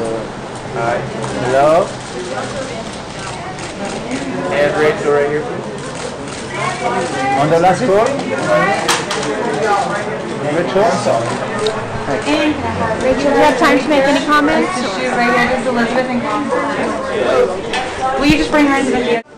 Alright. Hello? And Rachel, right here. On the last floor? Rachel? Rachel, do you have time to make any comments? Right here. Elizabeth and Will you just bring her into the video?